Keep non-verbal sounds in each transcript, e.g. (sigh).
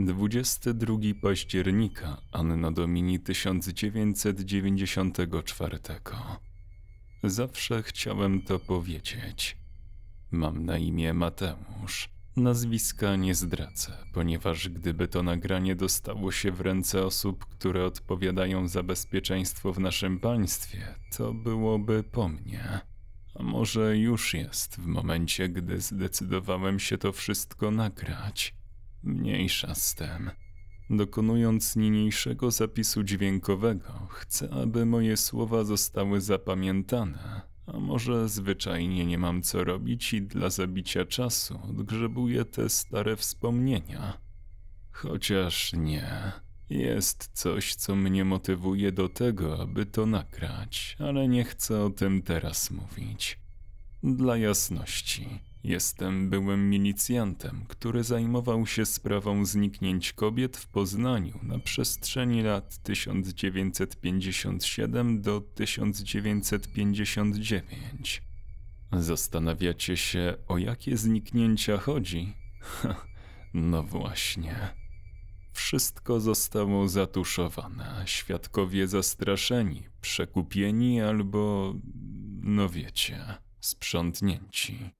22 października Anno Domini 1994. Zawsze chciałem to powiedzieć. Mam na imię Mateusz. Nazwiska nie zdradzę, ponieważ gdyby to nagranie dostało się w ręce osób, które odpowiadają za bezpieczeństwo w naszym państwie, to byłoby po mnie. A może już jest w momencie, gdy zdecydowałem się to wszystko nagrać. Mniejsza z tym. Dokonując niniejszego zapisu dźwiękowego, chcę, aby moje słowa zostały zapamiętane, a może zwyczajnie nie mam co robić i dla zabicia czasu odgrzebuję te stare wspomnienia. Chociaż nie. Jest coś, co mnie motywuje do tego, aby to nagrać, ale nie chcę o tym teraz mówić. Dla jasności, jestem byłym milicjantem, który zajmował się sprawą zniknięć kobiet w Poznaniu na przestrzeni lat 1957 do 1959. Zastanawiacie się, o jakie zniknięcia chodzi? no właśnie. Wszystko zostało zatuszowane, świadkowie zastraszeni, przekupieni albo, no wiecie, sprzątnięci.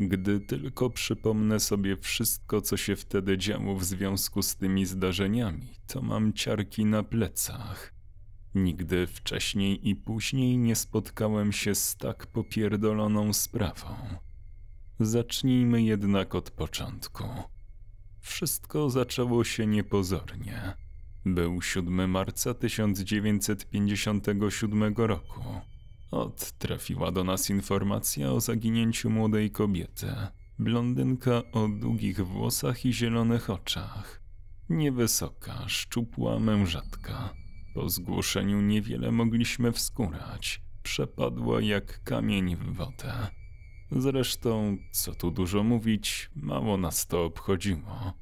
Gdy tylko przypomnę sobie wszystko, co się wtedy działo w związku z tymi zdarzeniami, to mam ciarki na plecach. Nigdy wcześniej i później nie spotkałem się z tak popierdoloną sprawą. Zacznijmy jednak od początku. Wszystko zaczęło się niepozornie. Był 7 marca 1957 roku. Od trafiła do nas informacja o zaginięciu młodej kobiety. Blondynka o długich włosach i zielonych oczach. Niewysoka, szczupła mężatka. Po zgłoszeniu niewiele mogliśmy wskórać. Przepadła jak kamień w wodę. Zresztą, co tu dużo mówić, mało nas to obchodziło.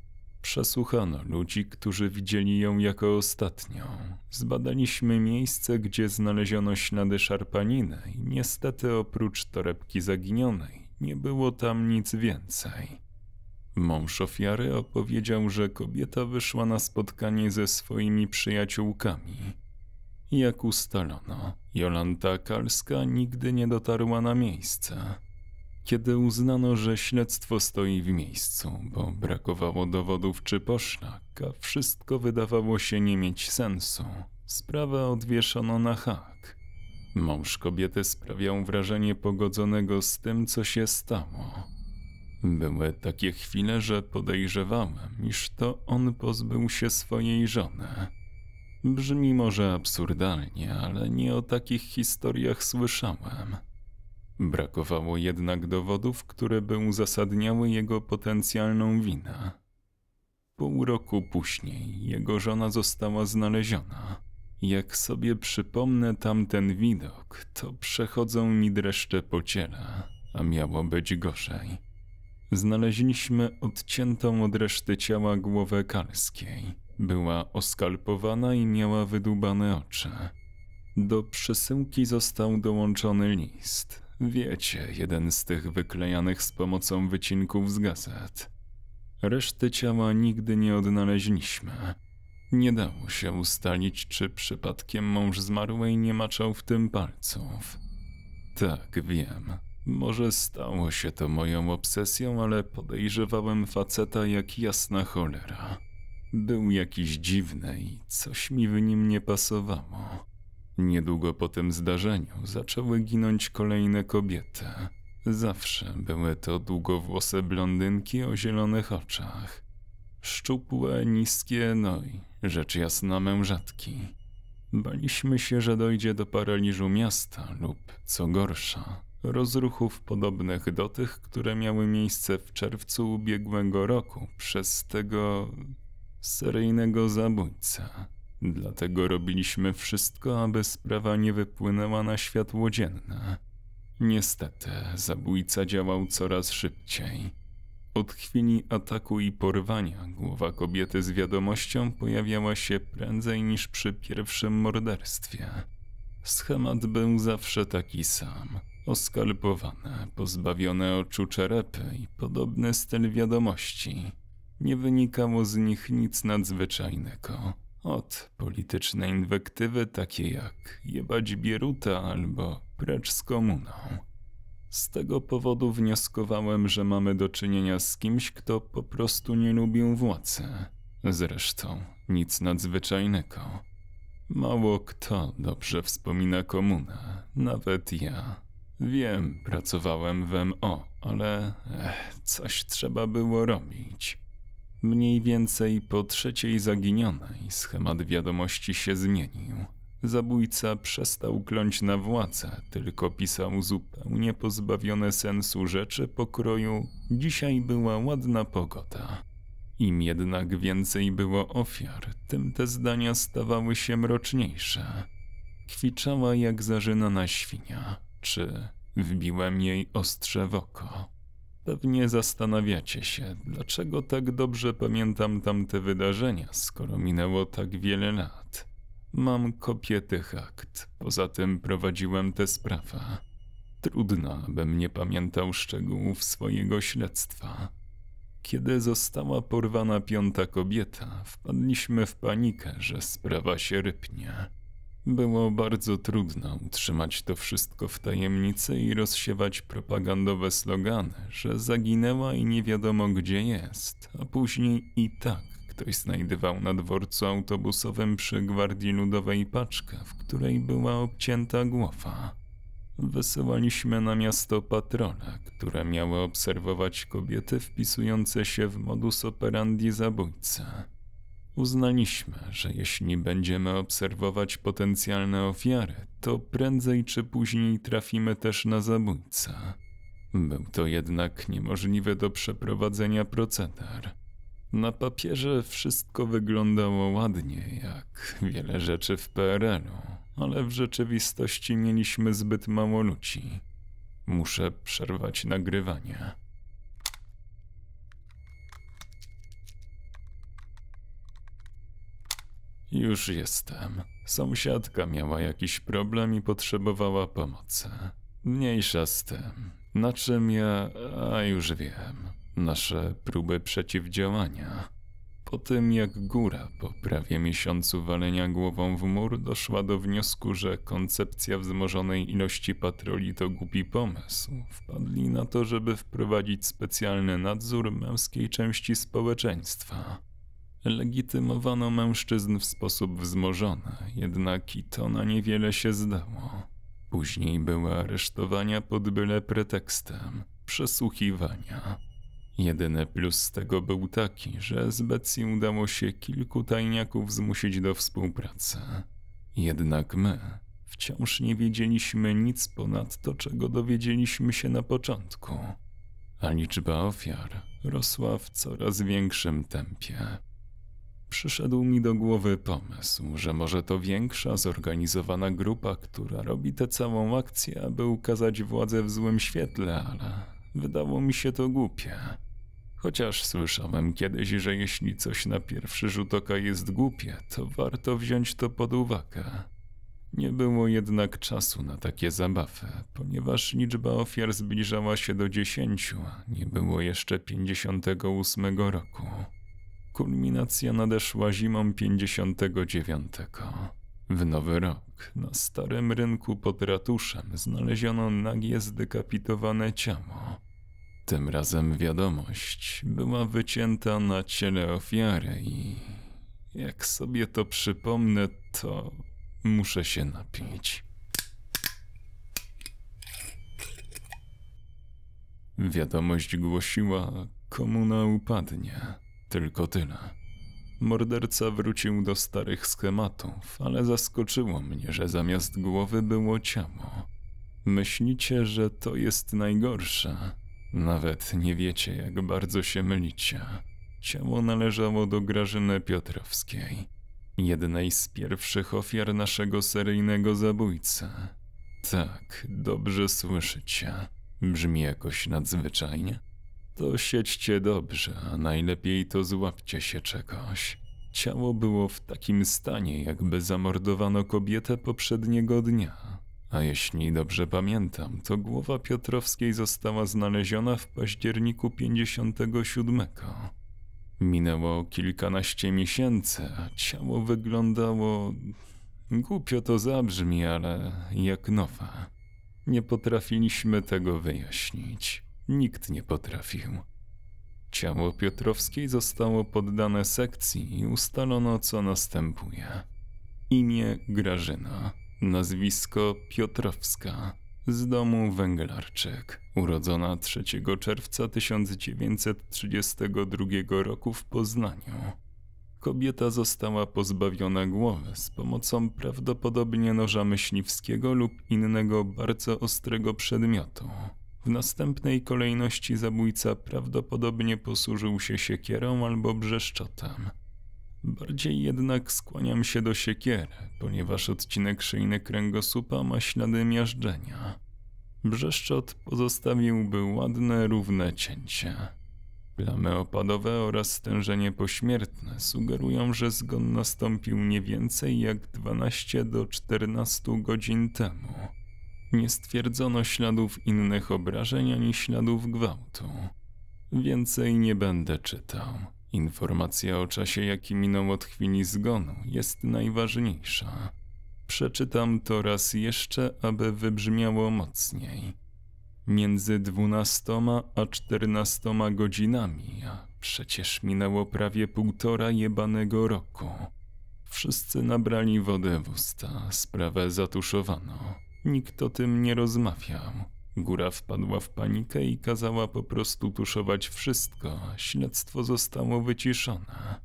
Przesłuchano ludzi, którzy widzieli ją jako ostatnią. Zbadaliśmy miejsce, gdzie znaleziono ślady szarpaniny i niestety oprócz torebki zaginionej nie było tam nic więcej. Mąż ofiary opowiedział, że kobieta wyszła na spotkanie ze swoimi przyjaciółkami. Jak ustalono, Jolanta Kalska nigdy nie dotarła na miejsce. Kiedy uznano, że śledztwo stoi w miejscu, bo brakowało dowodów czy poszlak, a wszystko wydawało się nie mieć sensu, sprawę odwieszono na hak. Mąż kobiety sprawiał wrażenie pogodzonego z tym, co się stało. Były takie chwile, że podejrzewałem, iż to on pozbył się swojej żony. Brzmi może absurdalnie, ale nie o takich historiach słyszałem. Brakowało jednak dowodów, które by uzasadniały jego potencjalną winę. Pół roku później jego żona została znaleziona. Jak sobie przypomnę tamten widok, to przechodzą mi dreszcze po ciele, a miało być gorzej. Znaleźliśmy odciętą od reszty ciała głowę Kalskiej. Była oskalpowana i miała wydubane oczy. Do przesyłki został dołączony list. Wiecie, jeden z tych wyklejanych z pomocą wycinków z gazet. Reszty ciała nigdy nie odnaleźliśmy. Nie dało się ustalić, czy przypadkiem mąż zmarłej nie maczał w tym palców. Tak, wiem. Może stało się to moją obsesją, ale podejrzewałem faceta jak jasna cholera. Był jakiś dziwny i coś mi w nim nie pasowało. Niedługo po tym zdarzeniu zaczęły ginąć kolejne kobiety. Zawsze były to długowłose blondynki o zielonych oczach. Szczupłe, niskie, no i rzecz jasna mężatki. Baliśmy się, że dojdzie do paraliżu miasta lub, co gorsza, rozruchów podobnych do tych, które miały miejsce w czerwcu ubiegłego roku przez tego seryjnego zabójcę. Dlatego robiliśmy wszystko, aby sprawa nie wypłynęła na światło dzienne. Niestety, zabójca działał coraz szybciej. Od chwili ataku i porwania głowa kobiety z wiadomością pojawiała się prędzej niż przy pierwszym morderstwie. Schemat był zawsze taki sam. Oskalpowane, pozbawione oczu czerepy i podobny styl wiadomości. Nie wynikało z nich nic nadzwyczajnego. Od politycznej inwektywy takie jak jebać Bieruta albo precz z komuną. Z tego powodu wnioskowałem, że mamy do czynienia z kimś, kto po prostu nie lubił władzy. Zresztą nic nadzwyczajnego. Mało kto dobrze wspomina komunę, nawet ja. Wiem, pracowałem w MO, ale ech, coś trzeba było robić. Mniej więcej po trzeciej zaginionej schemat wiadomości się zmienił. Zabójca przestał kląć na władzę, tylko pisał zupełnie pozbawione sensu rzeczy pokroju dzisiaj była ładna pogoda. Im jednak więcej było ofiar, tym te zdania stawały się mroczniejsze. Kwiczała jak zażynana świnia, czy wbiłem jej ostrze w oko. Pewnie zastanawiacie się, dlaczego tak dobrze pamiętam tamte wydarzenia, skoro minęło tak wiele lat. Mam kopię tych akt, poza tym prowadziłem tę sprawę. Trudno, abym nie pamiętał szczegółów swojego śledztwa. Kiedy została porwana piąta kobieta, wpadliśmy w panikę, że sprawa się rypnie. Było bardzo trudno utrzymać to wszystko w tajemnicy i rozsiewać propagandowe slogany, że zaginęła i nie wiadomo gdzie jest, a później i tak ktoś znajdywał na dworcu autobusowym przy Gwardii Ludowej paczkę, w której była obcięta głowa. Wysyłaliśmy na miasto patrole, które miały obserwować kobiety wpisujące się w modus operandi zabójcy. Uznaliśmy, że jeśli będziemy obserwować potencjalne ofiary, to prędzej czy później trafimy też na zabójcę. Był to jednak niemożliwe do przeprowadzenia proceder. Na papierze wszystko wyglądało ładnie, jak wiele rzeczy w PRL-u, ale w rzeczywistości mieliśmy zbyt mało ludzi. Muszę przerwać nagrywanie. Już jestem. Sąsiadka miała jakiś problem i potrzebowała pomocy. Mniejsza z tym. Na czym ja, a już wiem, nasze próby przeciwdziałania. Po tym jak góra po prawie miesiącu walenia głową w mur doszła do wniosku, że koncepcja wzmożonej ilości patroli to głupi pomysł, wpadli na to, żeby wprowadzić specjalny nadzór męskiej części społeczeństwa. Legitymowano mężczyzn w sposób wzmożony, jednak i to na niewiele się zdało. Później były aresztowania pod byle pretekstem przesłuchiwania. Jedyny plus z tego był taki, że z Betsy udało się kilku tajniaków zmusić do współpracy. Jednak my wciąż nie wiedzieliśmy nic ponad to, czego dowiedzieliśmy się na początku, a liczba ofiar rosła w coraz większym tempie. Przyszedł mi do głowy pomysł, że może to większa, zorganizowana grupa, która robi tę całą akcję, aby ukazać władzę w złym świetle, ale wydało mi się to głupie. Chociaż słyszałem kiedyś, że jeśli coś na pierwszy rzut oka jest głupie, to warto wziąć to pod uwagę. Nie było jednak czasu na takie zabawy, ponieważ liczba ofiar zbliżała się do dziesięciu, nie było jeszcze pięćdziesiątego ósmego roku. Kulminacja nadeszła zimą 59. W nowy rok na starym rynku pod ratuszem znaleziono nagie zdekapitowane ciało. Tym razem wiadomość była wycięta na ciele ofiary i jak sobie to przypomnę, to muszę się napić. Wiadomość głosiła, komuna upadnie. Tylko tyle. Morderca wrócił do starych schematów, ale zaskoczyło mnie, że zamiast głowy było ciało. Myślicie, że to jest najgorsze? Nawet nie wiecie, jak bardzo się mylicie. Ciało należało do Grażyny Piotrowskiej, jednej z pierwszych ofiar naszego seryjnego zabójcy. Tak, dobrze słyszycie. Brzmi jakoś nadzwyczajnie. To siedźcie dobrze, a najlepiej to złapcie się czegoś. Ciało było w takim stanie, jakby zamordowano kobietę poprzedniego dnia. A jeśli dobrze pamiętam, to głowa Piotrowskiej została znaleziona w październiku 57. Minęło kilkanaście miesięcy, a ciało wyglądało. Głupio to zabrzmi, ale jak nowe. Nie potrafiliśmy tego wyjaśnić. Nikt nie potrafił. Ciało Piotrowskiej zostało poddane sekcji i ustalono, co następuje. Imię Grażyna, nazwisko Piotrowska, z domu Węglarczyk, urodzona 3 czerwca 1932 roku w Poznaniu. Kobieta została pozbawiona głowy z pomocą prawdopodobnie noża myśliwskiego lub innego bardzo ostrego przedmiotu. W następnej kolejności zabójca prawdopodobnie posłużył się siekierą albo brzeszczotem. Bardziej jednak skłaniam się do siekiery, ponieważ odcinek szyjny kręgosłupa ma ślady miażdżenia. Brzeszczot pozostawiłby ładne, równe cięcie. Plamy opadowe oraz stężenie pośmiertne sugerują, że zgon nastąpił nie więcej jak 12 do 14 godzin temu. Nie stwierdzono śladów innych obrażeń ani śladów gwałtu. Więcej nie będę czytał. Informacja o czasie, jaki minął od chwili zgonu, jest najważniejsza. Przeczytam to raz jeszcze, aby wybrzmiało mocniej. Między dwunastoma a czternastoma godzinami, a przecież minęło prawie półtora jebanego roku. Wszyscy nabrali wodę w usta, sprawę zatuszowano. Nikt o tym nie rozmawiał. Góra wpadła w panikę i kazała po prostu tuszować wszystko, śledztwo zostało wyciszone.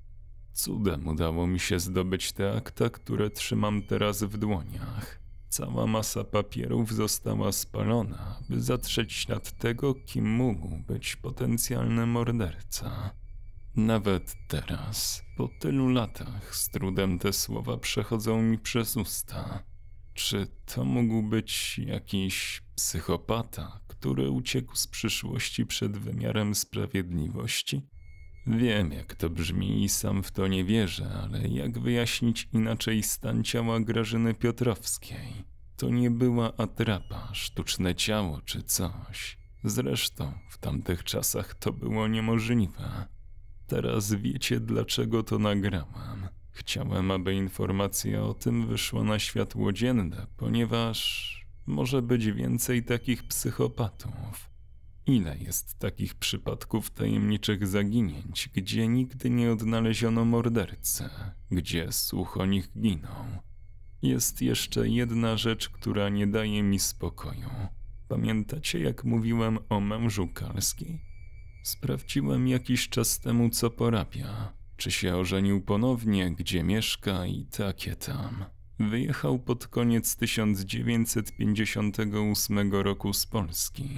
Cudem udało mi się zdobyć te akta, które trzymam teraz w dłoniach. Cała masa papierów została spalona, by zatrzeć ślad tego, kim mógł być potencjalny morderca. Nawet teraz, po tylu latach, z trudem te słowa przechodzą mi przez usta. Czy to mógł być jakiś psychopata, który uciekł z przyszłości przed wymiarem sprawiedliwości? Wiem, jak to brzmi i sam w to nie wierzę, ale jak wyjaśnić inaczej stan ciała Grażyny Piotrowskiej? To nie była atrapa, sztuczne ciało czy coś. Zresztą w tamtych czasach to było niemożliwe. Teraz wiecie, dlaczego to nagrałem. Chciałem, aby informacja o tym wyszła na światło dzienne, ponieważ może być więcej takich psychopatów. Ile jest takich przypadków tajemniczych zaginięć, gdzie nigdy nie odnaleziono mordercy, gdzie słuch o nich giną? Jest jeszcze jedna rzecz, która nie daje mi spokoju. Pamiętacie, jak mówiłem o mężu Kalskiej? Sprawdziłem jakiś czas temu, co porabia. Czy się ożenił ponownie, gdzie mieszka i takie tam. Wyjechał pod koniec 1958 roku z Polski,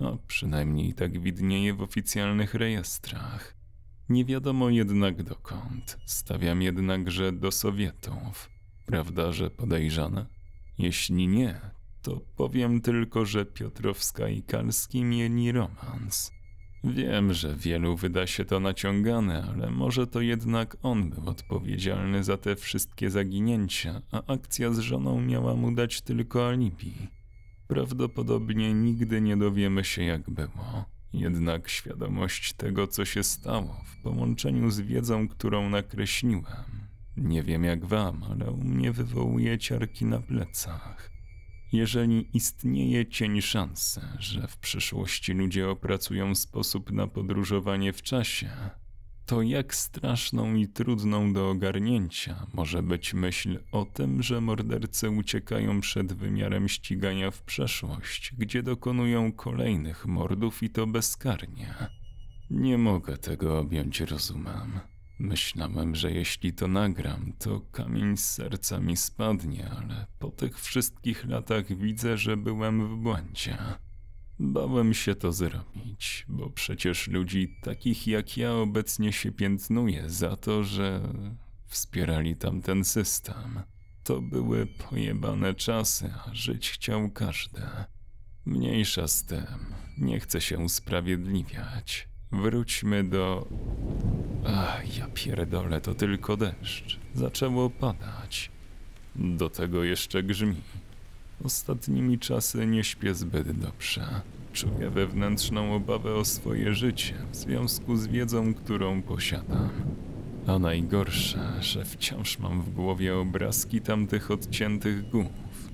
a przynajmniej tak widnieje w oficjalnych rejestrach. Nie wiadomo jednak dokąd, stawiam jednakże do Sowietów. Prawda, że podejrzane? Jeśli nie, to powiem tylko, że Piotrowska i Kalski mieli romans. Wiem, że wielu wyda się to naciągane, ale może to jednak on był odpowiedzialny za te wszystkie zaginięcia, a akcja z żoną miała mu dać tylko alibi. Prawdopodobnie nigdy nie dowiemy się, jak było. Jednak świadomość tego, co się stało, w połączeniu z wiedzą, którą nakreśliłem, nie wiem jak wam, ale u mnie wywołuje ciarki na plecach. Jeżeli istnieje cień szansy, że w przyszłości ludzie opracują sposób na podróżowanie w czasie, to jak straszną i trudną do ogarnięcia może być myśl o tym, że mordercy uciekają przed wymiarem ścigania w przeszłość, gdzie dokonują kolejnych mordów i to bezkarnie. Nie mogę tego objąć rozumem. Myślałem, że jeśli to nagram, to kamień z serca mi spadnie, ale po tych wszystkich latach widzę, że byłem w błędzie. Bałem się to zrobić, bo przecież ludzi takich jak ja obecnie się piętnuje za to, że wspierali tamten system. To były pojebane czasy, a żyć chciał każdy. Mniejsza z tym, nie chcę się usprawiedliwiać. Wróćmy do. Ach, ja pierdolę, to tylko deszcz. Zaczęło padać. Do tego jeszcze grzmi. Ostatnimi czasy nie śpię zbyt dobrze. Czuję wewnętrzną obawę o swoje życie w związku z wiedzą, którą posiadam. A najgorsze, że wciąż mam w głowie obrazki tamtych odciętych głów.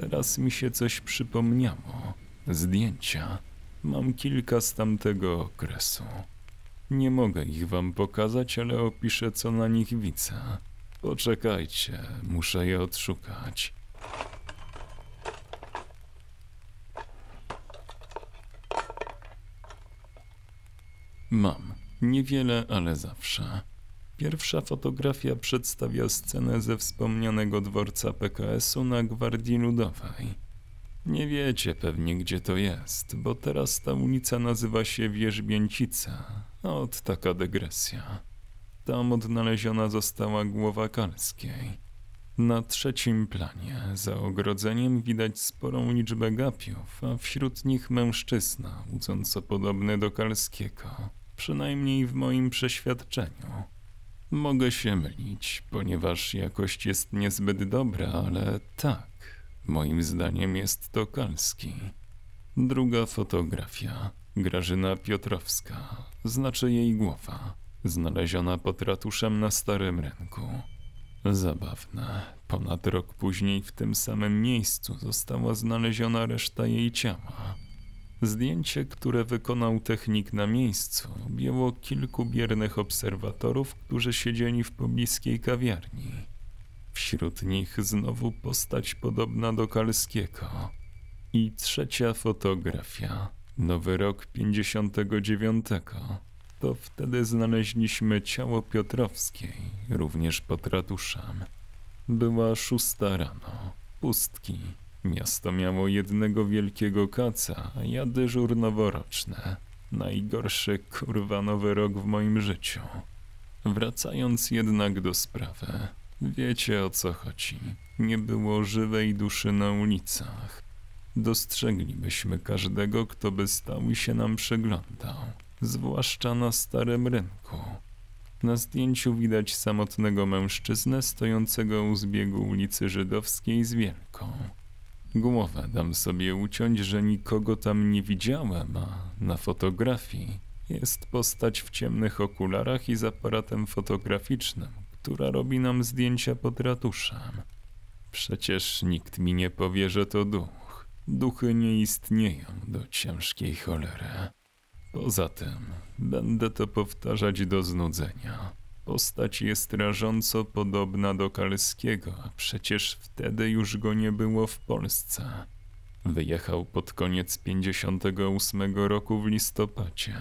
Teraz mi się coś przypomniało. Zdjęcia. Mam kilka z tamtego okresu. Nie mogę ich wam pokazać, ale opiszę, co na nich widzę. Poczekajcie, muszę je odszukać. Mam. Niewiele, ale zawsze. Pierwsza fotografia przedstawia scenę ze wspomnianego dworca PKS-u na Gwardii Ludowej. Nie wiecie pewnie, gdzie to jest, bo teraz ta ulica nazywa się Wierzbięcica. Ot, taka dygresja. Tam odnaleziona została głowa Kalskiej. Na trzecim planie, za ogrodzeniem, widać sporą liczbę gapiów, a wśród nich mężczyzna, łudząco podobny do Kalskiego, przynajmniej w moim przeświadczeniu. Mogę się mylić, ponieważ jakość jest niezbyt dobra, ale tak, moim zdaniem jest to Kalski. Druga fotografia, Grażyna Piotrowska, znaczy jej głowa, znaleziona pod ratuszem na Starym Rynku. Zabawne. Ponad rok później w tym samym miejscu została znaleziona reszta jej ciała. Zdjęcie, które wykonał technik na miejscu, objęło kilku biernych obserwatorów, którzy siedzieli w pobliskiej kawiarni. Wśród nich znowu postać podobna do Kalskiego. I trzecia fotografia, nowy rok 59. To wtedy znaleźliśmy ciało Piotrowskiej, również pod ratuszem. Była szósta rano, pustki. Miasto miało jednego wielkiego kaca, a ja dyżur noworoczne. Najgorszy kurwa nowy rok w moim życiu. Wracając jednak do sprawy, wiecie o co chodzi. Nie było żywej duszy na ulicach. Dostrzeglibyśmy każdego, kto by stał i się nam przyglądał zwłaszcza na Starym Rynku. Na zdjęciu widać samotnego mężczyznę stojącego u zbiegu ulicy Żydowskiej z Wielką. Głowę dam sobie uciąć, że nikogo tam nie widziałem, a na fotografii jest postać w ciemnych okularach i z aparatem fotograficznym, która robi nam zdjęcia pod ratuszem. Przecież nikt mi nie powie, że to duch. Duchy nie istnieją do ciężkiej cholery. Poza tym, będę to powtarzać do znudzenia. Postać jest rażąco podobna do Kalskiego, a przecież wtedy już go nie było w Polsce. Wyjechał pod koniec 58 roku w listopadzie.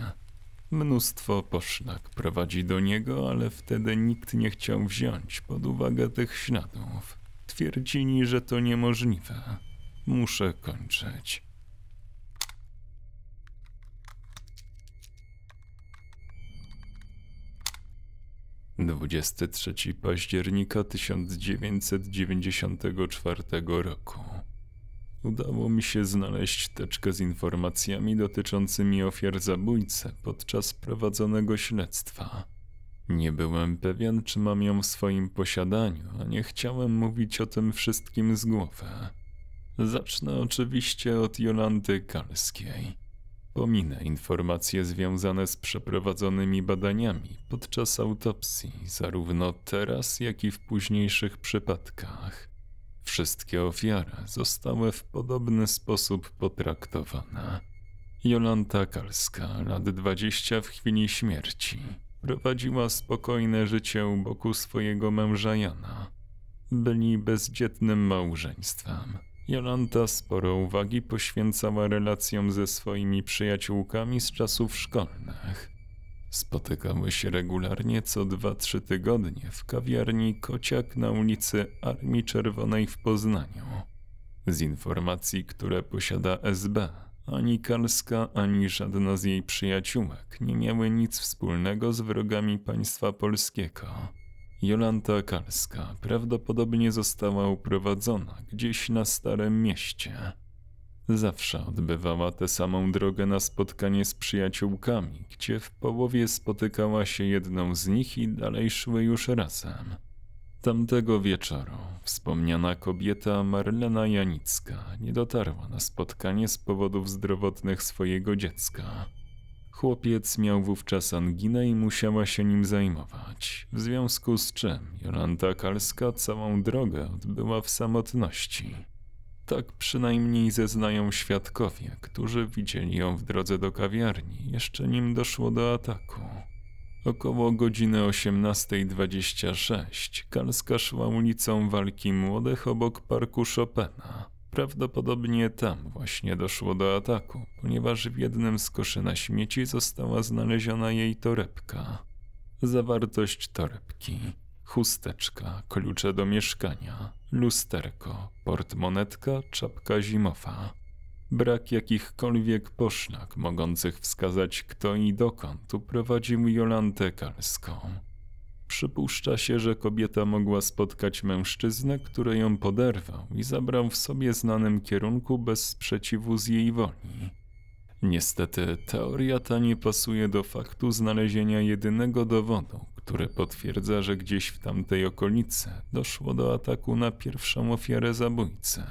Mnóstwo poszlak prowadzi do niego, ale wtedy nikt nie chciał wziąć pod uwagę tych śladów. Twierdzili, że to niemożliwe. Muszę kończyć. 23 października 1994 roku. Udało mi się znaleźć teczkę z informacjami dotyczącymi ofiar zabójcy podczas prowadzonego śledztwa. Nie byłem pewien, czy mam ją w swoim posiadaniu, a nie chciałem mówić o tym wszystkim z głowy. Zacznę oczywiście od Jolanty Kalskiej. Pominę informacje związane z przeprowadzonymi badaniami podczas autopsji, zarówno teraz, jak i w późniejszych przypadkach. Wszystkie ofiary zostały w podobny sposób potraktowane. Jolanta Kalska, lat 20 w chwili śmierci, prowadziła spokojne życie u boku swojego męża Jana. Byli bezdzietnym małżeństwem. Jolanta sporo uwagi poświęcała relacjom ze swoimi przyjaciółkami z czasów szkolnych. Spotykały się regularnie co 2-3 tygodnie w kawiarni Kociak na ulicy Armii Czerwonej w Poznaniu. Z informacji, które posiada SB, ani Kalska, ani żadna z jej przyjaciółek nie miały nic wspólnego z wrogami państwa polskiego. Jolanta Kalska prawdopodobnie została uprowadzona gdzieś na Starym Mieście. Zawsze odbywała tę samą drogę na spotkanie z przyjaciółkami, gdzie w połowie spotykała się jedną z nich i dalej szły już razem. Tamtego wieczoru wspomniana kobieta Marlena Janicka nie dotarła na spotkanie z powodów zdrowotnych swojego dziecka. Chłopiec miał wówczas anginę i musiała się nim zajmować, w związku z czym Jolanta Kalska całą drogę odbyła w samotności. Tak przynajmniej zeznają świadkowie, którzy widzieli ją w drodze do kawiarni, jeszcze nim doszło do ataku. Około godziny 18.26 Kalska szła ulicą Walki Młodych obok parku Chopina. Prawdopodobnie tam właśnie doszło do ataku, ponieważ w jednym z koszy na śmieci została znaleziona jej torebka. Zawartość torebki: chusteczka, klucze do mieszkania, lusterko, portmonetka, czapka zimowa. Brak jakichkolwiek poszlak mogących wskazać kto i dokąd uprowadził Jolantę Kalską. Przypuszcza się, że kobieta mogła spotkać mężczyznę, który ją poderwał i zabrał w sobie znanym kierunku bez sprzeciwu z jej woli. Niestety, teoria ta nie pasuje do faktu znalezienia jedynego dowodu, który potwierdza, że gdzieś w tamtej okolicy doszło do ataku na pierwszą ofiarę zabójcy.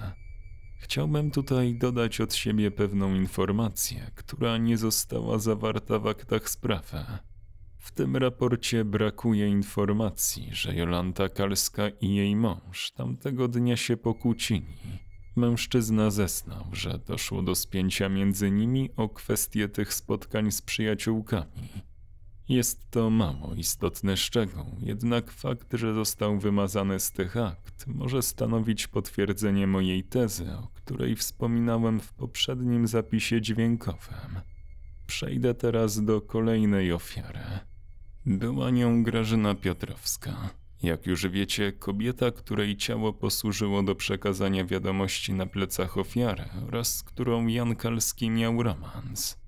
Chciałbym tutaj dodać od siebie pewną informację, która nie została zawarta w aktach sprawy. W tym raporcie brakuje informacji, że Jolanta Kalska i jej mąż tamtego dnia się pokłócili. Mężczyzna zesnął, że doszło do spięcia między nimi o kwestię tych spotkań z przyjaciółkami. Jest to mało istotny szczegół, jednak fakt, że został wymazany z tych akt, może stanowić potwierdzenie mojej tezy, o której wspominałem w poprzednim zapisie dźwiękowym. Przejdę teraz do kolejnej ofiary. Była nią Grażyna Piotrowska. Jak już wiecie, kobieta, której ciało posłużyło do przekazania wiadomości na plecach ofiary oraz z którą Jan Kalski miał romans.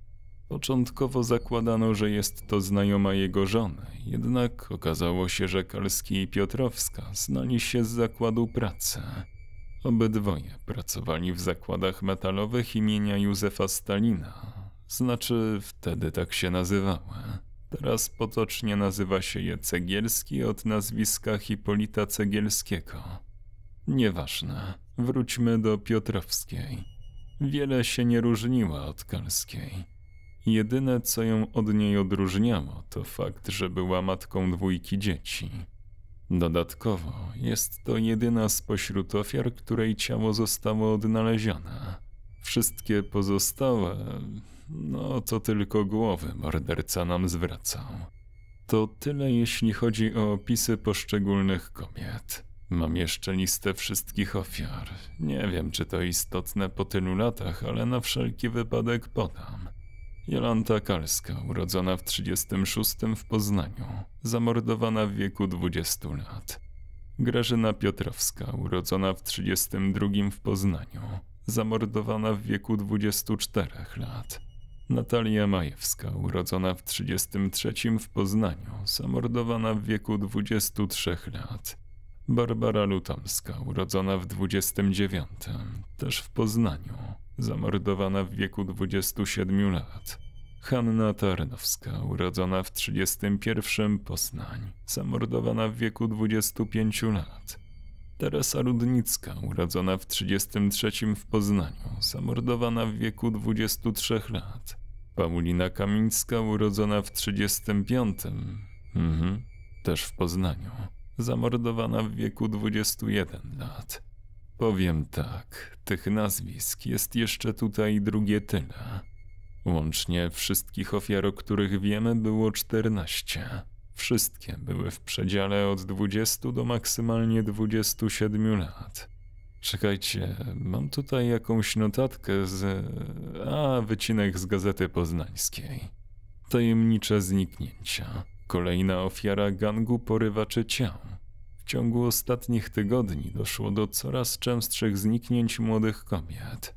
Początkowo zakładano, że jest to znajoma jego żony, jednak okazało się, że Kalski i Piotrowska znali się z zakładu pracy. Obydwoje pracowali w zakładach metalowych imienia Józefa Stalina, znaczy wtedy tak się nazywały. Teraz potocznie nazywa się je Cegielski od nazwiska Hipolita Cegielskiego. Nieważne, wróćmy do Piotrowskiej. Wiele się nie różniła od Kalskiej. Jedyne, co ją od niej odróżniało, to fakt, że była matką dwójki dzieci. Dodatkowo jest to jedyna spośród ofiar, której ciało zostało odnalezione. Wszystkie pozostałe, no to tylko głowy morderca nam zwracał. To tyle, jeśli chodzi o opisy poszczególnych kobiet. Mam jeszcze listę wszystkich ofiar. Nie wiem, czy to istotne po tylu latach, ale na wszelki wypadek podam. Jolanta Kalska, urodzona w 36 w Poznaniu, zamordowana w wieku 20 lat. Grażyna Piotrowska, urodzona w 32 w Poznaniu, zamordowana w wieku 24 lat. Natalia Majewska, urodzona w 33 w Poznaniu, zamordowana w wieku 23 lat. Barbara Lutomska, urodzona w 29, też w Poznaniu, zamordowana w wieku 27 lat. Hanna Tarnowska, urodzona w 31 Poznań, zamordowana w wieku 25 lat. Teresa Rudnicka, urodzona w 33 w Poznaniu, zamordowana w wieku 23 lat. Paulina Kamińska, urodzona w 35, mhm, też w Poznaniu, zamordowana w wieku 21 lat. Powiem tak, tych nazwisk jest jeszcze tutaj drugie tyle. Łącznie wszystkich ofiar, o których wiemy, było 14. Wszystkie były w przedziale od 20 do maksymalnie 27 lat. Czekajcie, mam tutaj jakąś notatkę z. A, wycinek z gazety poznańskiej. Tajemnicze zniknięcia. Kolejna ofiara gangu porywaczy ciał. Ciągu ostatnich tygodni doszło do coraz częstszych zniknięć młodych kobiet.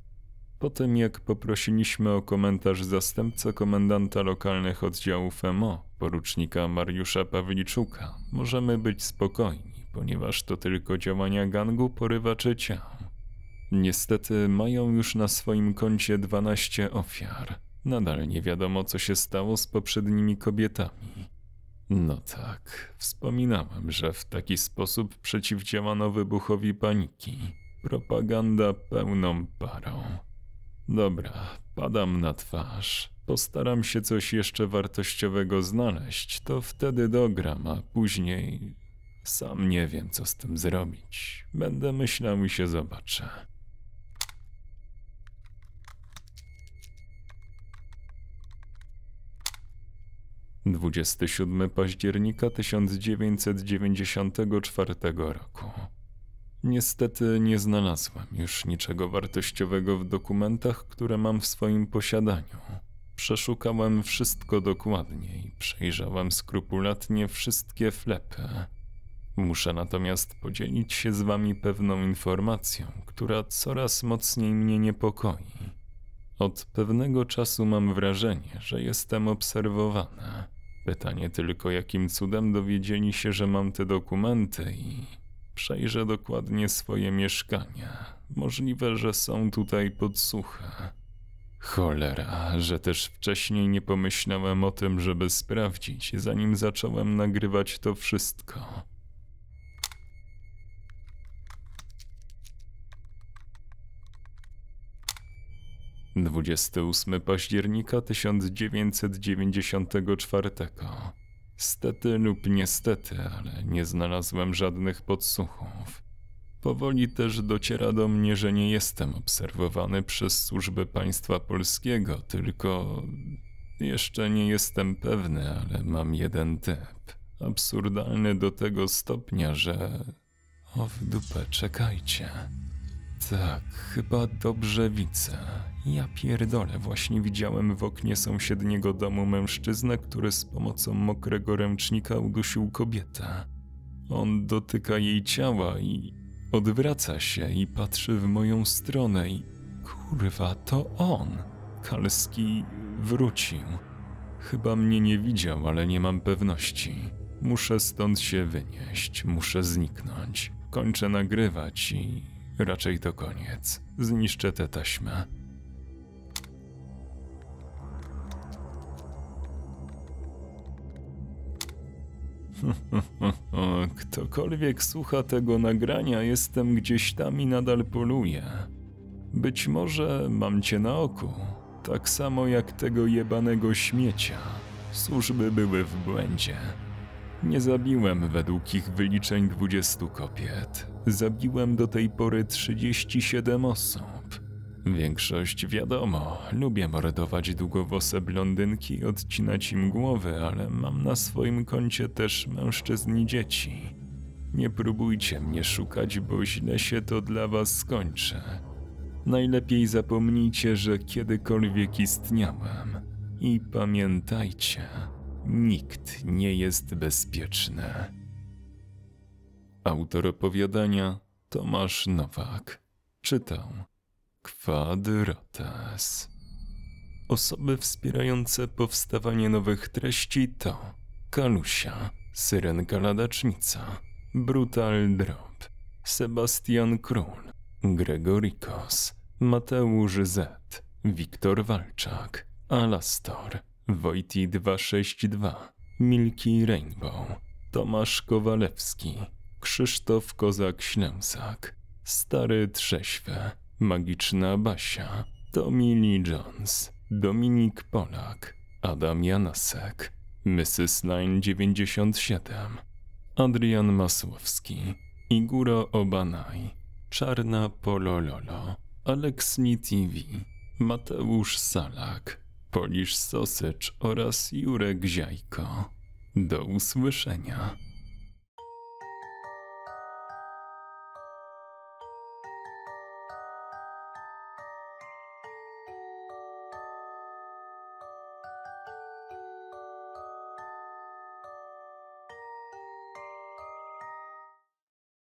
Po tym jak poprosiliśmy o komentarz zastępcę komendanta lokalnych oddziałów MO, porucznika Mariusza Pawliczuka, możemy być spokojni ponieważ to tylko działania gangu porywaczy ciał. Niestety mają już na swoim koncie 12 ofiar. Nadal nie wiadomo, co się stało z poprzednimi kobietami. No tak, wspominałem, że w taki sposób przeciwdziałano wybuchowi paniki. Propaganda pełną parą. Dobra, padam na twarz. Postaram się coś jeszcze wartościowego znaleźć, to wtedy dogram, a później sam nie wiem, co z tym zrobić. Będę myślał i się zobaczę. Dwudziesty siódmy października 1994 roku. Niestety nie znalazłem już niczego wartościowego w dokumentach, które mam w swoim posiadaniu. Przeszukałem wszystko dokładnie i przejrzałem skrupulatnie wszystkie flepy. Muszę natomiast podzielić się z wami pewną informacją, która coraz mocniej mnie niepokoi. Od pewnego czasu mam wrażenie, że jestem obserwowana. Pytanie tylko, jakim cudem dowiedzieli się, że mam te dokumenty i przejrzę dokładnie swoje mieszkania. Możliwe, że są tutaj podsłuchy. Cholera, że też wcześniej nie pomyślałem o tym, żeby sprawdzić, zanim zacząłem nagrywać to wszystko. 28 października 1994. Stety lub niestety, ale nie znalazłem żadnych podsłuchów. Powoli też dociera do mnie, że nie jestem obserwowany przez służby państwa polskiego, tylko jeszcze nie jestem pewny, ale mam jeden typ. Absurdalny do tego stopnia, że. O w dupę, czekajcie. Tak, chyba dobrze widzę. Ja pierdolę, właśnie widziałem w oknie sąsiedniego domu mężczyznę, który z pomocą mokrego ręcznika udusił kobietę. On dotyka jej ciała i odwraca się i patrzy w moją stronę i kurwa, to on. Kalski wrócił. Chyba mnie nie widział, ale nie mam pewności. Muszę stąd się wynieść, muszę zniknąć. Kończę nagrywać i raczej to koniec. Zniszczę tę taśmę. (laughs) Ktokolwiek słucha tego nagrania, jestem gdzieś tam i nadal poluję. Być może mam cię na oku, tak samo jak tego jebanego śmiecia. Służby były w błędzie. Nie zabiłem według ich wyliczeń 20 kobiet. Zabiłem do tej pory 37 osób. Większość wiadomo, lubię mordować długowłose blondynki odcinać im głowy, ale mam na swoim koncie też mężczyzn i dzieci. Nie próbujcie mnie szukać, bo źle się to dla was skończy. Najlepiej zapomnijcie, że kiedykolwiek istniałem. I pamiętajcie, nikt nie jest bezpieczny. Autor opowiadania Tomasz Nowak. Czytał Kwadratas. Osoby wspierające powstawanie nowych treści to Kalusia, Syrenka Ladacznica, Brutal Drop, Sebastian Król, Gregorikos, Mateusz Z, Wiktor Walczak, Alastor, Wojti 262, Milki Rainbow, Tomasz Kowalewski, Krzysztof Kozak-Ślęsak, Stary Trześwe, Magiczna Basia, Tommy Lee Jones, Dominik Polak, Adam Janasek, Mrs. Line 97, Adrian Masłowski, Iguro Obanaj, Czarna Polololo, Aleksni TV, Mateusz Salak, Polisz Sosycz oraz Jurek Ziajko. Do usłyszenia.